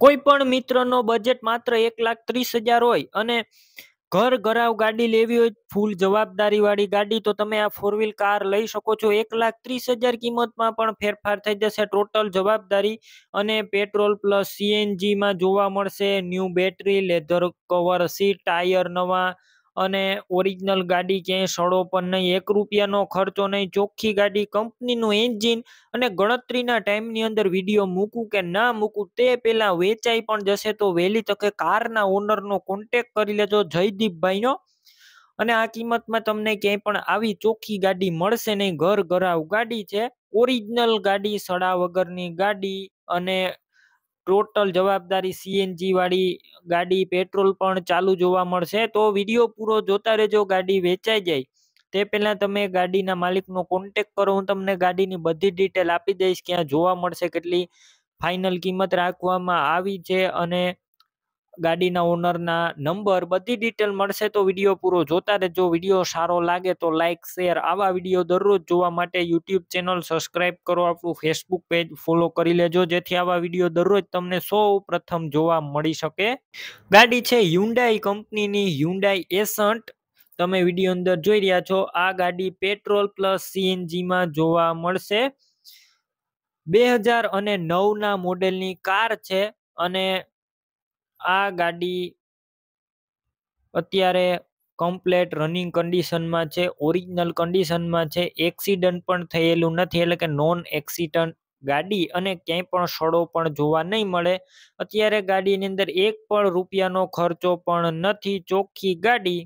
કોઈ પણ મિત્રનો બજેટ માત્ર એક લાખ ત્રીસ હજાર હોય અને ઘર ઘરાવ ગાડી લેવી હોય, ફૂલ જવાબદારી વાળી ગાડી, તો તમે આ ફોર વ્હીલ કાર લઈ શકો છો. એક લાખ ત્રીસ હજાર કિંમતમાં પણ ફેરફાર થઈ જશે. ટોટલ જવાબદારી અને પેટ્રોલ પ્લસ સીએનજીમાં જોવા મળશે. New battery leather cover seat tyre નવા અને ઓરિજિનલ ગાડી ક્યાંય સડો પણ નહીં. એક રૂપિયાનો ખર્ચો નહીં. ચોખ્ખી ગાડી, કંપનીનું એન્જિન અને ગણતરીના ટાઈમની અંદર વીડિયો મૂકું કે ના મૂકું તે પહેલાં વેચાઈ પણ જશે તો વહેલી તકે કારના ઓનરનો કોન્ટેક કરી લેજો. જયદીપભાઈનો. અને આ કિંમતમાં તમને ક્યાંય પણ આવી ચોખ્ખી ગાડી મળશે નહીં. ઘર ઘરાવ ગાડી છે. ઓરિજિનલ ગાડી સડા વગરની ગાડી અને ટોટલ જવાબદારી સીએનજી વાળી ગાડી પેટ્રોલ પણ ચાલુ જોવા મળશે. તો વીડિયો પૂરો જોતા રહેજો, ગાડી વેચાઈ જાય. તે પહેલાં તમે ગાડીના માલિકનો કોન્ટેક કરો, હું તમને ગાડીની બધી ડિટેલ આપી દઈશ, ક્યાં જોવા મળશે, કેટલી ફાઇનલ કિંમત રાખવામાં આવી છે અને ગાડીના ઓનરના નંબર બધી ડિટેલ મળશે તો વીડિયો પૂરો જોતા રહેજો. વીડિયો સારો લાગે તો લાઇક શેર આવા વીડિયો દરરોજ જોવા માટે યુટ્યુબ ચેનલ સબસ્ક્રાઈબ કરો, આપણું ફેસબુક પેજ ફોલો કરી લેજો, જેથી આવા વીડિયો દરરોજ તમને સૌ પ્રથમ જોવા મળી શકે. ગાડી છે હ્યુન્ડાઈ કંપનીની હ્યુન્ડાઈ એસન્ટ તમે વીડિયો અંદર જોઈ રહ્યા છો, આ ગાડી પેટ્રોલ પ્લસ સીએનજીમાં જોવા મળશે. બે હજાર અને નવના મોડેલની કાર છે અને આ ગાડી અત્યારે કમ્પ્લેટ રનિંગ કન્ડિશનમાં છે ઓરિજિનલ કન્ડિશનમાં છે એક્સિડન્ટ પણ થયેલું નથી, એટલે કે નોન એક્સિડન્ટ ગાડી અને ક્યાંય પણ સડો પણ જોવા નહીં મળે. અત્યારે ગાડીની અંદર એક પણ રૂપિયાનો ખર્ચો પણ નથી, ચોખ્ખી ગાડી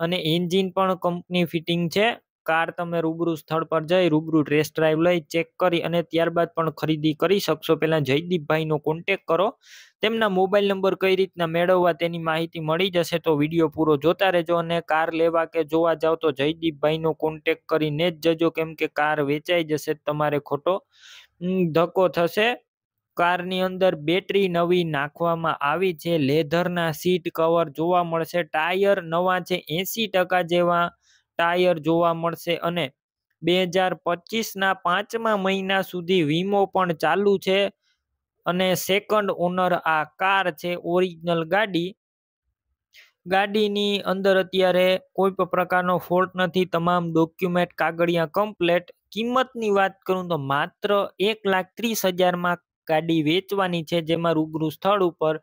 અને એન્જિન પણ કંપની ફિટિંગ છે. કાર તમે રૂબરૂ સ્થળ પર જઈ રૂબરૂ ટેસ્ટ ડ્રાઈવ લઈ ચેક કરી અને ત્યારબાદ પણ ખરીદી કરી શકશો. પહેલાં જયદીપભાઈનો કોન્ટેક કરો. તેમના મોબાઈલ નંબર કઈ રીતના મેળવવા તેની માહિતી મળી જશે તો વીડિયો પૂરો જોતા રહેજો અને કાર લેવા કે જોવા જાઓ તો જયદીપભાઈનો કોન્ટેક કરીને જ જજો. કેમ કે કાર વેચાઈ જશે તમારે ખોટો. ધક્કો થશે. કારની અંદર બેટરી નવી નાખવામાં આવી છે. લેધરના સીટ કવર જોવા મળશે. ટાયર નવા છે. એંસી ટકા જેવા ટાયર જોવા મળશે અને બે હજાર પચીસના પાંચમા મહિના સુધી વીમો પણ ચાલુ છે. અને સેકન્ડ ઓનર આ કાર છે ઓરિજિનલ ગાડી. ગાડીની અંદર અત્યારે કોઈ પણ પ્રકારનો ફોલ્ટ નથી, તમામ ડોક્યુમેન્ટ કાગળિયા કમ્પ્લેટ કિંમતની વાત કરું તો માત્ર એક લાખ ત્રીસ હજારમાં ગાડી વેચવાની છે, જેમાં રૂબરૂ સ્થળ ઉપર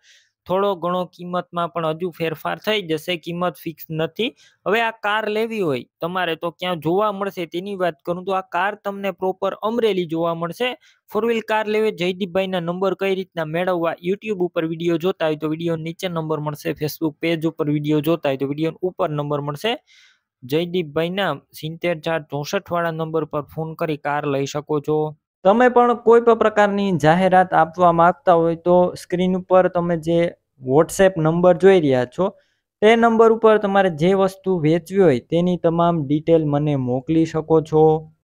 થોડો ઘણો કિંમતમાં પણ હજુ ફેરફાર થઈ જશે, કિંમત ફિક્સ નથી. હવે આ કાર લેવી હોય, તમારે તો ક્યાં જોવા મળશે? તેની વાત કરું તો આ કાર તમને પ્રોપર અમરેલી જોવા મળશે. ફોર વ્હીલ કાર લેવી જયદીપભાઈના નંબર કઈ રીતના મેળવવા? યુટ્યુબ ઉપર વીડિયો જોતા હોય તો વીડિયો નીચે નંબર મળશે. ફેસબુક પેજ ઉપર વીડિયો જોતા હોય તો વીડિયો ઉપર નંબર મળશે. જયદીપભાઈના સિત્તેર ચાર ચોસઠ વાળા નંબર પર ફોન કરી કાર લઈ શકો છો. તમે પણ કોઈ પણ પ્રકારની જાહેરાત આપવા માંગતા હોય તો સ્ક્રીન ઉપર તમે જે વોટ્સએપ નંબર જોઈ રહ્યા છો, તે નંબર ઉપર તમારે જે વસ્તુ વેચવી હોય તેની તમામ ડિટેલ મને મોકલી શકો છો.